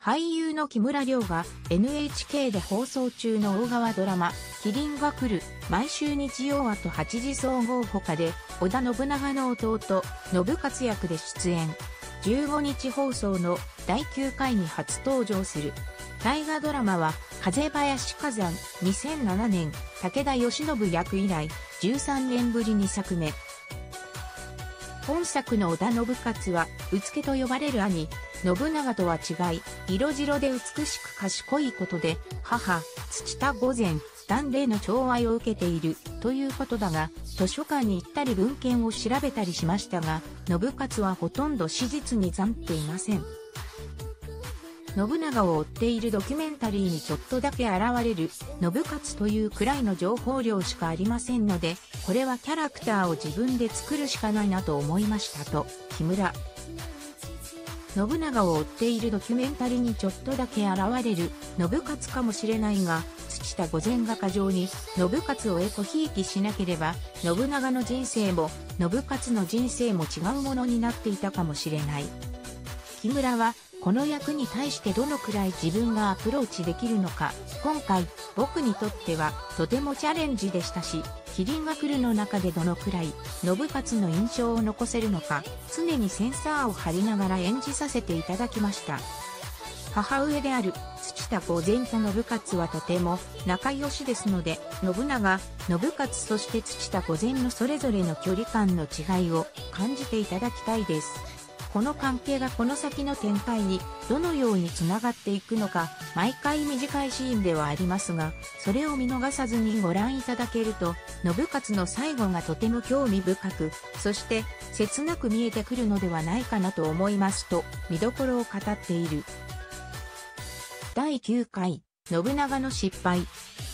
俳優の木村亮が NHK で放送中の大川ドラマ、キリンが来る、毎週日曜あと8時総合他で、織田信長の弟、信活躍で出演。15日放送の第9回に初登場する。大河ドラマは、風林火山、2007年、武田義信役以来、13年ぶり2作目。本作の織田信勝は、うつけと呼ばれる兄、信長とは違い、色白で美しく賢いことで、母、土田御前、断礼の寵愛を受けている、ということだが、図書館に行ったり文献を調べたりしましたが、信勝はほとんど史実に残っていません。信長を追っているドキュメンタリーにちょっとだけ現れる、信勝というくらいの情報量しかありませんので、これはキャラクターを自分で作るしかないなと思いましたと、木村。信長を追っているドキュメンタリーにちょっとだけ現れる、信勝かもしれないが、土田御前が過剰に、信勝をエコひいきしなければ、信長の人生も、信勝の人生も違うものになっていたかもしれない。木村は、この役に対してどのくらい自分がアプローチできるのか、今回僕にとってはとてもチャレンジでしたし、キリンが来るの中でどのくらい信勝の印象を残せるのか、常にセンサーを張りながら演じさせていただきました。母上である土田御前と信勝はとても仲良しですので、信長、信勝そして土田御前のそれぞれの距離感の違いを感じていただきたいです。この関係がこの先の展開にどのようにつながっていくのか、毎回短いシーンではありますが、それを見逃さずにご覧いただけると、信勝の最後がとても興味深く、そして切なく見えてくるのではないかなと思いますと、見どころを語っている。第9回、信長の失敗。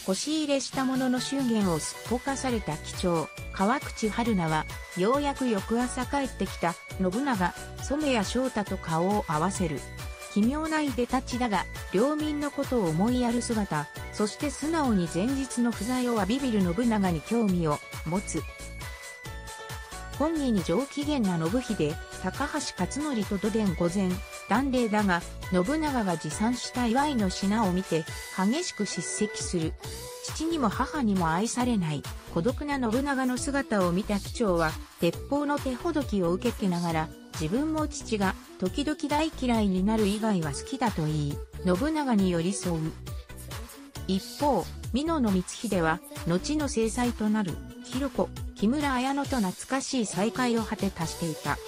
腰入れしたものの祝言をすっぽかされた貴重、川口春奈は、ようやく翌朝帰ってきた、信長、染谷翔太と顔を合わせる。奇妙ないでたちだが、領民のことを思いやる姿、そして素直に前日の不在を浴びびる信長に興味を持つ。本義に上機嫌な信秀、高橋克典と土伝御前、断礼だが、信長が持参した祝いの品を見て、激しく叱責する。父にも母にも愛されない、孤独な信長の姿を見た機長は、鉄砲の手ほどきを受けてながら、自分も父が時々大嫌いになる以外は好きだと言い、信長に寄り添う。一方、美濃の光秀は、後の制裁となる、広子、木村綾乃と懐かしい再会を果て足していた。